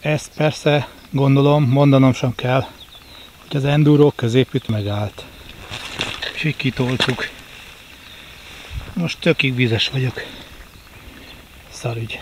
Ezt persze gondolom, mondanom sem kell, hogy az enduro középütt megállt. És így kitoltuk. Most tökig vizes vagyok. Szarügy.